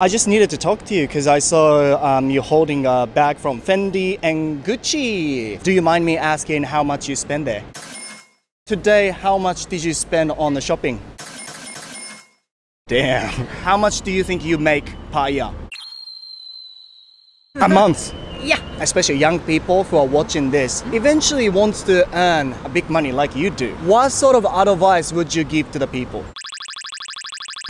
I just needed to talk to you because I saw um, you holding a bag from Fendi and Gucci. Do you mind me asking how much you spend there? Today, how much did you spend on the shopping? Damn. How much do you think you make per year? A month. Yeah. Especially young people who are watching this eventually wants to earn a big money like you do. What sort of advice would you give to the people?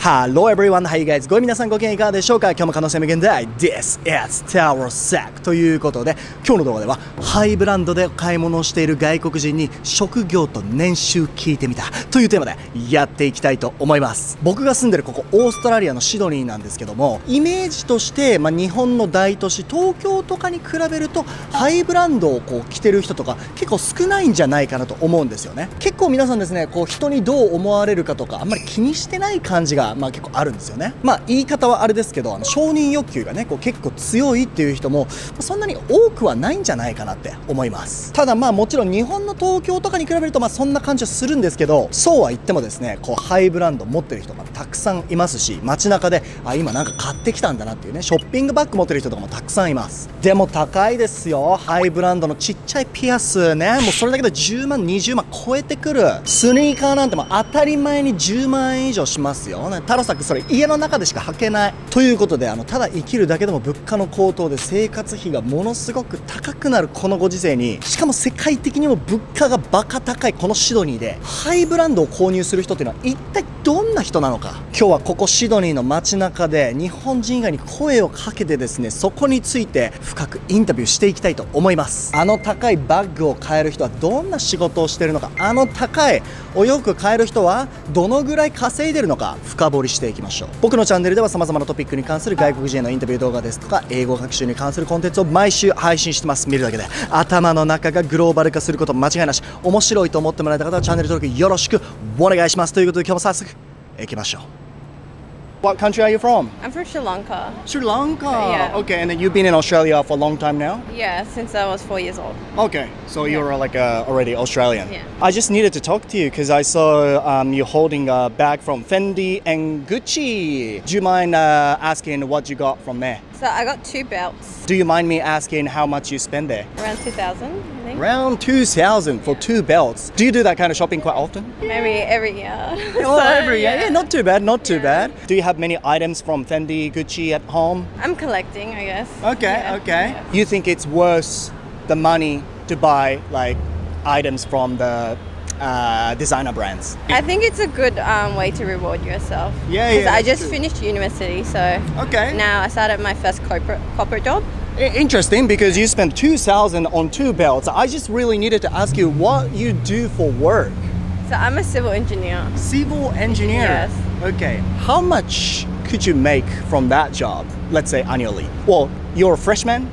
Hello everyone, how you guys? ご皆さんご機嫌いかがでしょうか？今日も可能性無限大 This is Tower Sack ということで今日の動画ではハイブランドで買い物をしている外国人に職業と年収聞いてみたというテーマでやっていきたいと思います。僕が住んでるここオーストラリアのシドニーなんですけどもイメージとして、まあ、日本の大都市東京とかに比べるとハイブランドをこう着てる人とか結構少ないんじゃないかなと思うんですよね。結構皆さんですねこう人にどう思われるかとかあんまり気にしてない感じがまあ、結構あるんですよね。まあ言い方はあれですけどあの承認欲求がねこう結構強いっていう人もそんなに多くはないんじゃないかなって思います。ただまあもちろん日本の東京とかに比べるとまあそんな感じはするんですけどそうは言ってもですねこうハイブランド持ってる人がたくさんいますし街中であ今なんか買ってきたんだなっていうねショッピングバッグ持ってる人とかもたくさんいます。でも高いですよ。ハイブランドのちっちゃいピアスね。もうそれだけで10万20万超えてくる。スニーカーなんても当たり前に10万円以上しますよ。ねタロサクそれ家の中でしか履けない。ということであのただ生きるだけでも物価の高騰で生活費がものすごく高くなる。このご時世にしかも世界的にも物価がバカ高い。このシドニーで。ハイブランドを購入する人っていうのは一体どんな人なのか。今日はここシドニーの街中で日本人以外に声をかけてですねそこについて深くインタビューしていきたいと思います。あの高いバッグを買える人はどんな仕事をしてるのか。あの高いお洋服買える人はどのぐらい稼いでるのか。深掘りしていきましょう。僕のチャンネルでは様々なトピックに関する外国人へのインタビュー動画ですとか英語学習に関するコンテンツを毎週配信してます。見るだけで頭の中がグローバル化すること間違いなし。面白いと思ってもらえた方はチャンネル登録よろしくお願いします。ということで今日も早速いきましょう。What country are you from? I'm from Sri Lanka. Sri Lanka. Yeah. Okay, and then you've been in Australia for a long time now. Yeah, since I was four years old. Okay, so you're like uh, already Australian. Yeah. I just needed to talk to you because I saw um, you holding a bag from Fendi and Gucci. Do you mind uh, asking what you got from there? So I got two belts, Do you mind me asking how much you spend there? around 2000, I think. Around 2000 for two belts. Do you do that kind of shopping quite often? Maybe every year. Oh, So, every year. Yeah, not too bad, not too Yeah. bad. Do you have many items from Fendi, Gucci at home? I'm collecting, I guess. Okay, Yeah, okay. yeah. You think it's worth the money to buy like items from the uh, designer brands? I think it's a good um, way to reward yourself. Yeah, yeah, I just true. finished university, so Okay. now I started my first corporate corporate job. Interesting because you spent 2000 on two belts. I just really needed to ask you what you do for work. So I'm a civil engineer. Civil engineer. Yes. Okay. How much could you make from that job, let's say annually? Well, you're a freshman?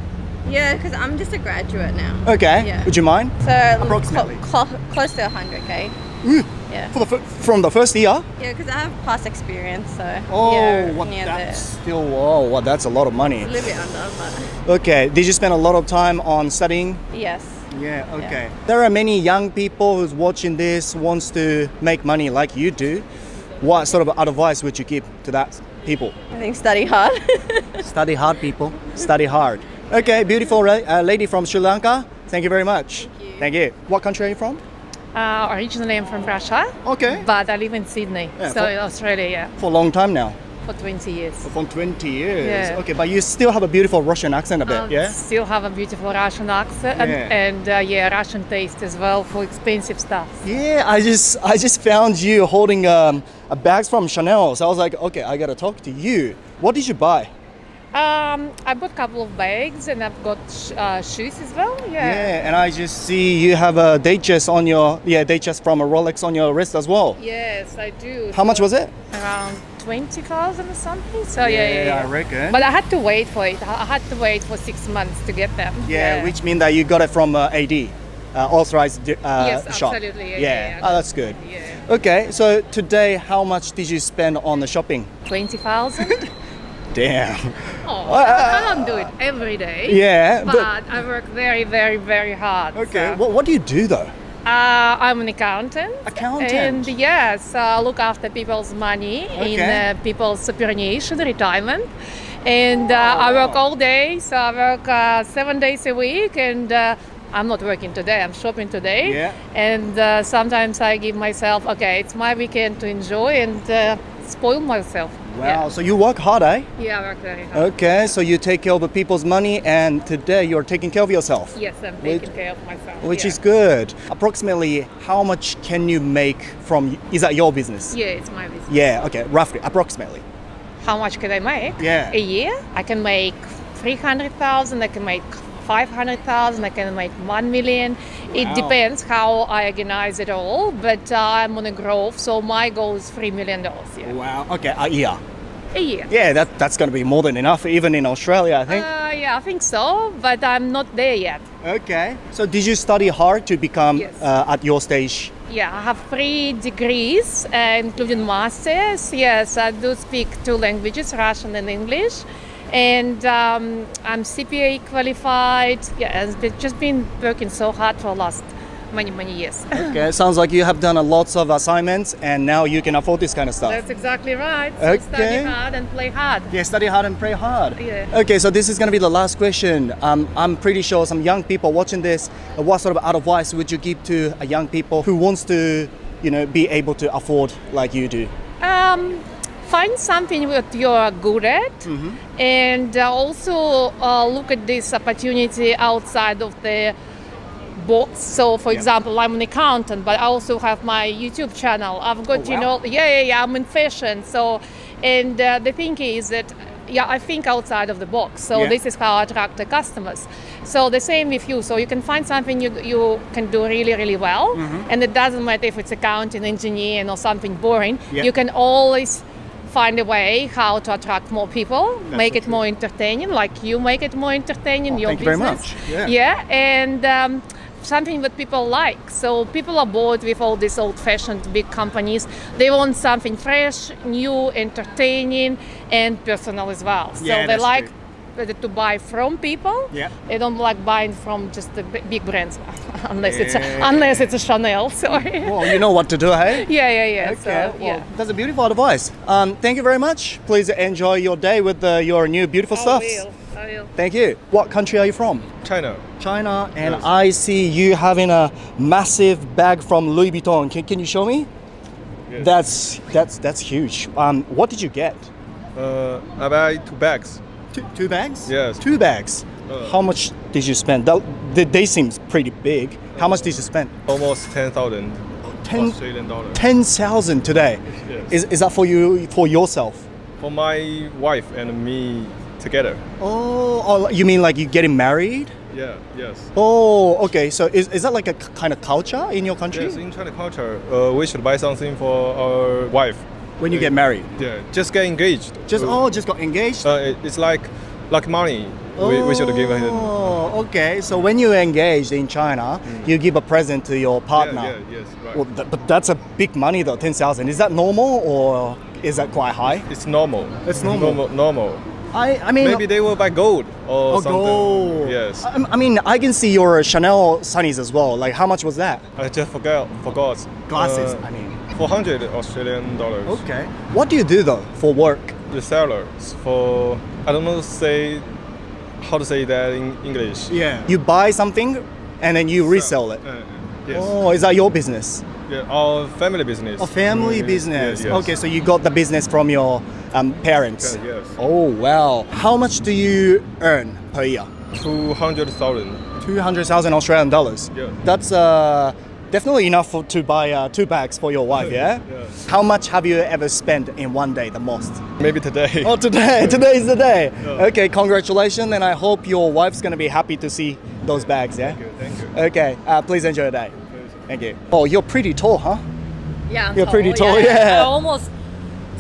Yeah, because I'm just a graduate now. Okay. Yeah. Would you mind? So um, Approximately. clo- clo- close to 100k. Ooh, Yeah. For the f- from the first year? Yeah, because I have past experience, so Oh, yeah, what, near that's there. still oh, what, that's a lot of money. A little bit under, but Okay. Did you spend a lot of time on studying? yes. Yeah, okay. There are many young people who's watching this wants to make money like you do. What sort of advice would you give to that people? I think study hard. Study hard, people. Study hard. Okay, beautiful uh, lady from Sri Lanka. Thank you very much. Thank you. Thank you. What country are you from? Uh, originally, I'm from Russia, Okay. but I live in Sydney, Yeah, so for- in Australia, yeah, For a long time now. for 20 years. For 20 years. Yeah. Okay, but you still have a beautiful Russian accent a bit, Um, yeah? Still have a beautiful Russian accent and, Yeah. and uh, yeah, Russian taste as well for expensive stuff. Yeah, I just I just found you holding um, a bags from Chanel. So I was like, okay, I gotta talk to you. What did you buy? Um, I bought a couple of bags and I've got sh- uh, shoes as well. Yeah. Yeah, and I just see you have a Datejust on your yeah Datejust from a Rolex on your wrist as well. Yes, I do. How much was it? Around 20,000 or something. So yeah, yeah, yeah. I reckon. But I had to wait for it. I had to wait for six months to get them. yeah, which mean that you got it from uh, AD, uh, authorized uh, Yes, shop. absolutely, yeah, yeah, yeah, oh, that's good. Yeah. Okay, so today, how much did you spend on the shopping? 20,000. Damn. Oh, I don't do it every day. Yeah, But, but I work very, very, very hard. okay. so. What, what do you do though? Uh, I'm an accountant. Accountant. And yes, I look after people's money in Okay. uh, people's superannuation, retirement. and uh, I work all day. So I work uh, seven days a week, and uh, I'm not working today. I'm shopping today. Yeah. And uh, sometimes I give myself, okay, it's my weekend to enjoy and uh, spoil myself. Wow, so you work hard, eh? Yeah, yeah I work very hard. Okay, so you take care of the people's money, and today you're taking care of yourself. Yes, I'm Which- taking care of myself. Which yeah. is good. Approximately, how much can you make from? Is that your business? Yeah, it's my business. Yeah. Okay. Roughly, approximately. How much can I make? Yeah. A year? I can make 300,000, I can make 500,000, I can make 1 million. It depends how I organize it all, but uh, I'm on a growth, so my goal is $3 million. Yeah. Wow. Okay. A year. A year. Yeah, that that's gonna be more than enough, even in Australia, I think. Uh, yeah, I think so, but I'm not there yet. okay. So did you study hard to become Yes. uh, at your stage? Yeah, I have three degrees, uh, including masters. Yes, I do speak two languages, Russian and English. And um, I'm CPA qualified. Yeah, been- just been working so hard for the last many, many years. Okay. Sounds like you have done a lots of assignments, and now you can afford this kind of stuff. That's exactly right. So Okay. study hard and play hard. Yeah, study hard and pray hard. Yeah. Okay, so this is going to be the last question. Um, I'm pretty sure some young people watching this, uh, what sort of advice would you give to a young people who wants to, you know, be able to afford like you do? Um, find something that you're good at and uh, also uh, look at this opportunity outside of the box so for Yeah. example i'm an accountant but i also have my youtube channel i've got Oh, you know yeah yeah yeah i'm in fashion so and uh, the thing is that yeah i think outside of the box so Yeah. this is how i attract the customers so the same with you so you can find something you, you can do really really well Mm-hmm. and it doesn't matter if it's accounting engineering or something boring Yeah. you can always find a way how to attract more people make so it more entertaining like you make it more entertaining Oh, your thank you very business. much. Yeah. yeah and um, something that people like. So people are bored with all these old-fashioned big companies. They want something fresh new entertaining and personal as well. So Yeah, they that's like to buy from people Yeah. they don't like buying from just the big brands unless it's a, unless it's a chanel sorry Well, you know what to do, hey? yeah yeah yeah Okay, so well, yeah that's a beautiful advice. Um, thank you very much. Please enjoy your day with uh, your new beautiful stuff. I will, I will. Thank you. What country are you from? China. China, and Yes. I see you having a massive bag from Louis Vuitton. Can, can you show me? Yes. That's that's that's huge. Um, what did you get? Uh, I buy two bags. Two, two bags? Yes. Two bags. Uh. How much did you spend? That, they, seem pretty big. How much did you spend? Almost ten thousand Ten Australian dollars. ten thousand today. Yes. Is, is that for you for yourself? For my wife and me together. Oh, oh, you mean like you getting married? Yeah. Yes. Oh, okay. So is, is that like a kind of culture in your country? Yes. In China culture, uh, we should buy something for our wife. When you get married? Yeah. Just get engaged. Just Uh, oh, just got engaged. Uh, it, it's like like money. We, we should give her. Oh, okay. So when you engaged in China, you give a present to your partner. Yeah, yeah, yes, right. Well, th- but that's a big money though, ten thousand. Is that normal or is that quite high? it's normal. It's normal. Normal. normal. I, I mean, Maybe they will buy gold or oh, something. gold. Yes. I, I mean, I can see your Chanel sunnies as well. Like, how much was that? I just forgot. Forgot. Glasses. Uh, I mean. 400 Australian dollars. Okay. What do you do though for work? The sellers for I don't know say how to say that in English. Yeah. You buy something, and then you resell it. Uh, yes. Oh, is that your business? Yeah, our family business. A family Mm, business. yeah, yes. Okay, so you got the business from your um, parents. Okay, yes. Oh wow! How much do you earn per year? Two hundred thousand. Two hundred thousand Australian dollars. Yeah. That's uh, definitely enough for, to buy uh, two bags for your wife. Yeah? Yeah. How much have you ever spent in one day the most? Maybe today. Oh, today! Today is the day. Yeah. Okay, congratulations, and I hope your wife's gonna be happy to see those bags. Yeah. Thank you. Thank you. Okay. Uh, please enjoy your day. Thank you. Oh, you're pretty tall, huh? Yeah, I'm You're pretty tall, Yeah, yeah. almost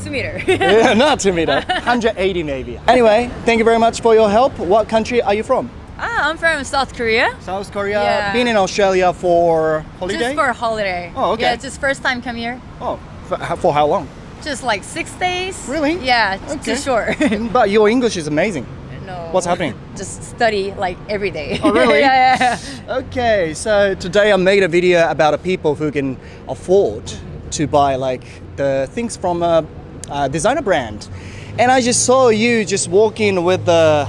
two meter. yeah, not two meter. 180 maybe. Anyway, thank you very much for your help. What country are you from? Ah, I'm from South Korea. South Korea. Yeah. Been in Australia for holiday? Just for a holiday. Oh, okay. Yeah, just first time come here. oh, for, how long? Just like six days. Really? Yeah, Okay. too short. But your English is amazing. no. What's happening? Just study like every day. Oh, really? yeah, yeah, yeah. Okay, so today I made a video about the people who can afford to buy like the things from a, a designer brand. and I just saw you just walking with the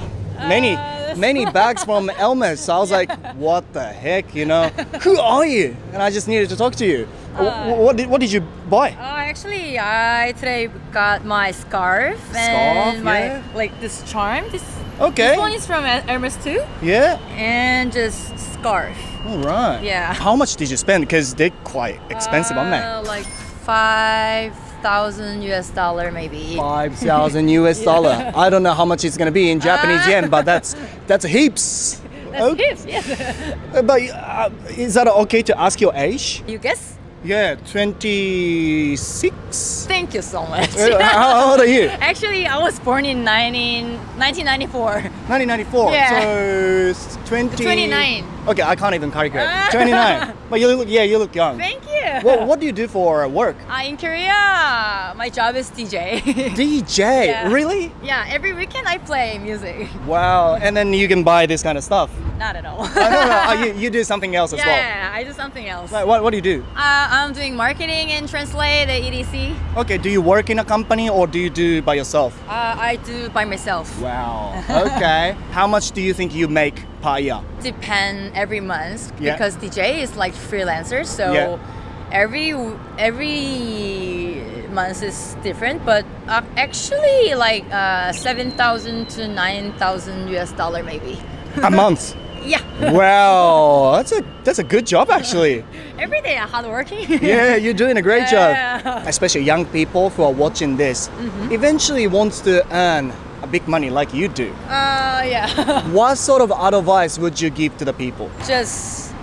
many Uh, many bags from Hermes. So I was like, what the heck, you know? Who are you? And I just needed to talk to you. Uh, what did what did you buy? Uh, actually, I today got my scarf Scarf, and my yeah. like this charm. This Okay. this one is from Hermes too, Yeah. and just scarf. All right. Yeah. How much did you spend? Because they're quite expensive, aren't they? Uh, like five thousand US dollar maybe. Five thousand US dollar. I don't know how much it's gonna be in Japanese Ah. yen, but that's that's heaps. That's Okay. gifts, yes. Uh, But uh, is that okay to ask your age? you guess? Yeah, twenty six. Thank you so much. how, how old are you? Actually, I was born in 19, 1994. 1994. Yeah. So 20. 29. Okay, I can't even calculate. Ah. 29. But you look, yeah, you look young. Thank you. What, what do you do for work? Uh, in Korea, my job is DJ. DJ. Yeah. Really? yeah, every weekend I play music. Wow. And then you can buy this kind of stuff. Not at all. No, no, you, you do something else as well. yeah, I do something else. Like, what, what do you do? Uh, I'm doing marketing and translate the EDC. Okay, do you work in a company or do you do by yourself? Uh, I do by myself. Wow. Okay. How much do you think you make per year? Depend every month Yeah. because DJ is like freelancer, so Yeah. every every month is different. But uh, actually, like uh, seven thousand to nine thousand US dollar maybe. A month. Yeah, Wow, that's a that's a good job actually. every day I'm hardworking. Yeah, you're doing a great Yeah. job. Especially young people who are watching this, eventually wants to earn big money like you do. Uh, yeah. What sort of advice would you give to the people? Just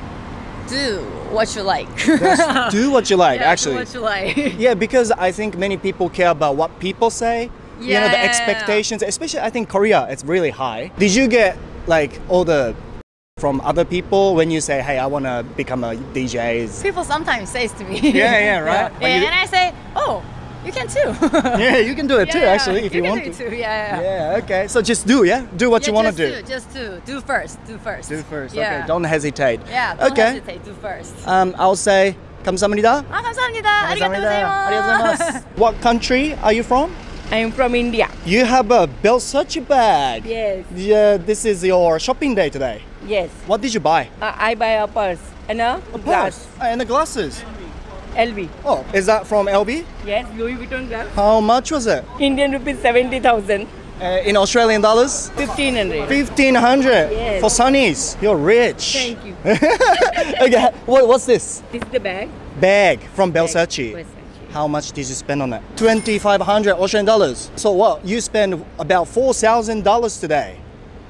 do what you like. Just do what you like, Yeah, actually. Do what you like. Yeah, because I think many people care about what people say. Yeah, you know, the Yeah. expectations, especially I think Korea, it's really high. Did you get like all the from other people when you say, "Hey, I want to become a DJ"? People sometimes says to me. Yeah, yeah, right. Yeah, you- and I say, oh, you can too. yeah, you can do it yeah, too, actually, if you, you want to. Too, yeah, yeah, yeah. okay. So just do, yeah? Do what yeah, you want to do. Just do. Do first. Do first. Do first. Yeah. Okay, don't hesitate. Yeah, don't okay. hesitate. Do first. Um, I'll say, 감사합니다. 아, 감사합니다. 감사합니다. what country are you from? I am from India. You have a Versace bag. Yes. Yeah, this is your shopping day today. Yes. What did you buy? Uh, I buy a purse and a, a glass. Purse and the glasses. LV. Oh, is that from LV? Yes, Louis Vuitton glass. How much was it? Indian rupees 70,000. Uh, in Australian dollars? 1500. 1500 Yes. for sunnies. You're rich. Thank you. okay, what, what's this? This is the bag. Bag from Belsace. Versace. How much did you spend on it? 2500 Australian dollars. So what? You spend about $4,000 today.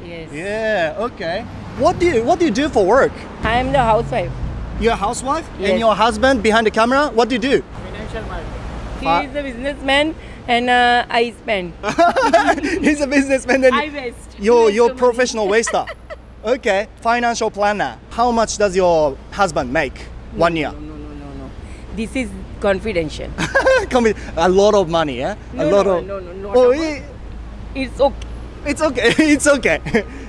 Yes. Yeah, okay. What do you what do you do for work? I am the housewife. You're a housewife? And your husband behind the camera? What do you do? Financial marketing. He Fi- is a businessman and uh, I spend. He's a businessman and I waste. you're Waste you're the money. professional waster. okay. Financial planner. How much does your husband make one year? No, no, no, no, no. This is confidential. A lot of money, yeah? a No, lot no, of no, no, not Oh, a- it- It's okay. it's okay. it's okay.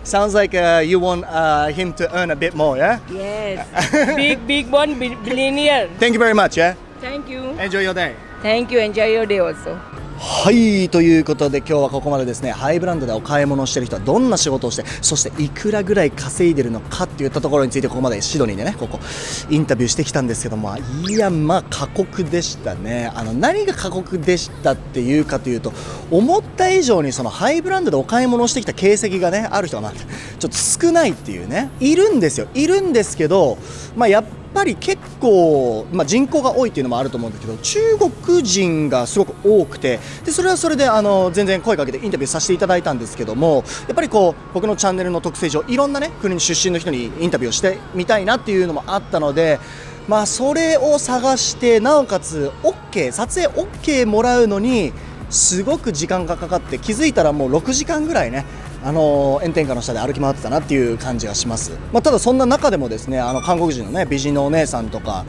Sounds like uh, you want uh, him to earn a bit more, yeah? Yes. big, big one, bi- billionaire. Thank you very much, yeah? Thank you. Enjoy your day. Thank you. Enjoy your day also. はいということで今日はここまでですねハイブランドでお買い物をしている人はどんな仕事をしてそしていくらぐらい稼いでるのかっていったところについてここまでシドニーでねここインタビューしてきたんですけどもいやまあ過酷でしたね。あの何が過酷でしたっていうかというと思った以上にそのハイブランドでお買い物をしてきた形跡がねある人がまあちょっと少ないっていうねいるんですよ。いるんですけどまあやっぱぱり結構、まあ、人口が多いっていうのもあると思うんだけど中国人がすごく多くてでそれはそれであの全然声かけてインタビューさせていただいたんですけどもやっぱりこう僕のチャンネルの特性上いろんなね国出身の人にインタビューをしてみたいなっていうのもあったので。まあそれを探してなおかつ OK 撮影 OK もらうのにすごく時間がかかって気づいたらもう6時間ぐらいねあの炎天下の下で歩き回ってたなっていう感じがします、まあ、ただそんな中でもですねあの韓国人のね美人のお姉さんとか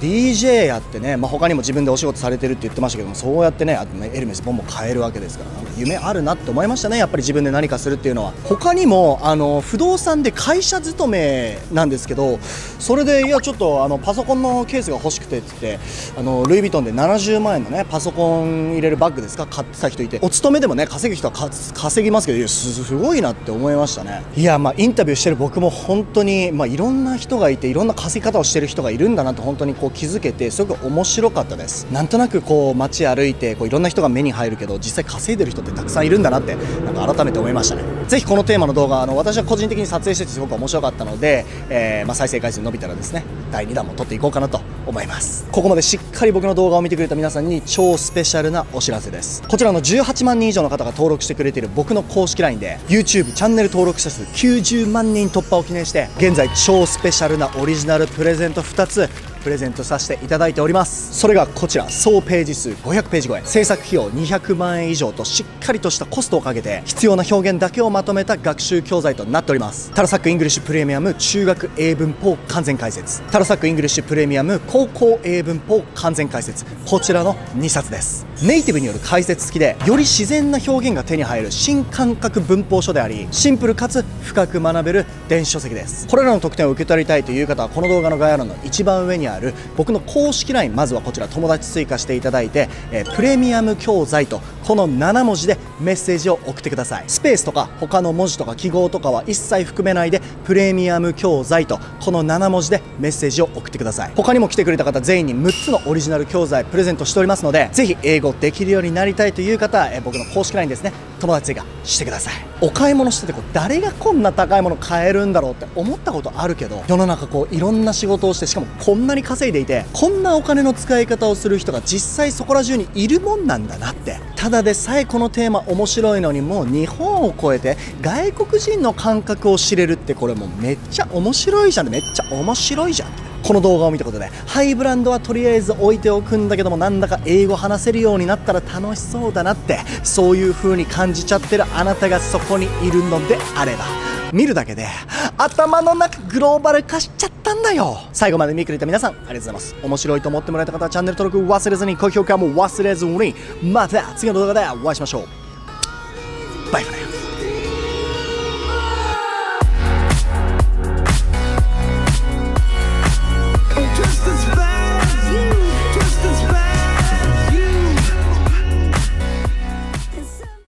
DJ やってね、まあ、他にも自分でお仕事されてるって言ってましたけどもそうやってねあとねエルメスボンボン買えるわけですから夢あるなって思いましたねやっぱり自分で何かするっていうのは。他にもあの不動産で会社勤めなんですけどそれでいやちょっとあのパソコンのケースが欲しくてって言ってあのルイ・ヴィトンで70万円のねパソコン入れるバッグですか買ってた人いてお勤めでもね稼ぐ人は稼ぎますけどいやすごいなって思いましたね。いやまあインタビューしてる僕も本当にまあいろんな人がいていろんな稼ぎ方をしてる人がいるんだなと本当にこう気づけてすごく面白かったです。なんとなくこう街歩いてこういろんな人が目に入るけど実際稼いでる人ってたくさんいるんだなってなんか改めて思いましたね。ぜひこのテーマの動画あの私は個人的に撮影しててすごく面白かったので、えーまあ、再生回数伸びたらですね第2弾も撮っていこうかなと思います。ここまでしっかり僕の動画を見てくれた皆さんに超スペシャルなお知らせです。こちらの18万人以上の方が登録してくれている僕の公式 LINE で YouTube チャンネル登録者数90万人突破を記念して現在超スペシャルなオリジナルプレゼント2つプレゼントさせていただいております。それがこちら総ページ数500ページ超え。制作費用200万円以上としっかりとしたコストをかけて必要な表現だけをまとめた学習教材となっております。タラサックイングリッシュプレミアム中学英文法完全解説。タラサックイングリッシュプレミアム高校英文法完全解説。こちらの2冊です。ネイティブによる解説付きでより自然な表現が手に入る新感覚文法書でありシンプルかつ深く学べる電子書籍です。これらの特典を受け取りたいという方はこの動画の概要欄の一番上にある僕の公式 LINE まずはこちら友達追加していただいて、えープレミアム教材とこの7文字でメッセージを送ってください。スペースとか他の文字とか記号とかは一切含めないでプレミアム教材とこの7文字でメッセージを送ってください。他にも来てくれた方全員に6つのオリジナル教材プレゼントしておりますのでぜひ英語できるようになりたいという方は、えー僕の公式 LINE ですね。友達追加してください。お買い物しててこう誰がこんな高いもの買えるんだろうって思ったことあるけど世の中こういろんな仕事をしてしかもこんなに稼いでいてこんなお金の使い方をする人が実際そこら中にいるもんなんだなって。ただでさえこのテーマ面白いのにもう日本を超えて外国人の感覚を知れるってこれもうめっちゃ面白いじゃん。めっちゃ面白いじゃん。この動画を見たことでハイブランドはとりあえず置いておくんだけどもなんだか英語話せるようになったら楽しそうだなってそういう風に感じちゃってるあなたがそこにいるのであれば見るだけで頭の中グローバル化しちゃったんだよ。最後まで見てくれた皆さんありがとうございます。面白いと思ってもらえた方はチャンネル登録忘れずに高評価も忘れずに。また次の動画でお会いしましょう。バイバイ。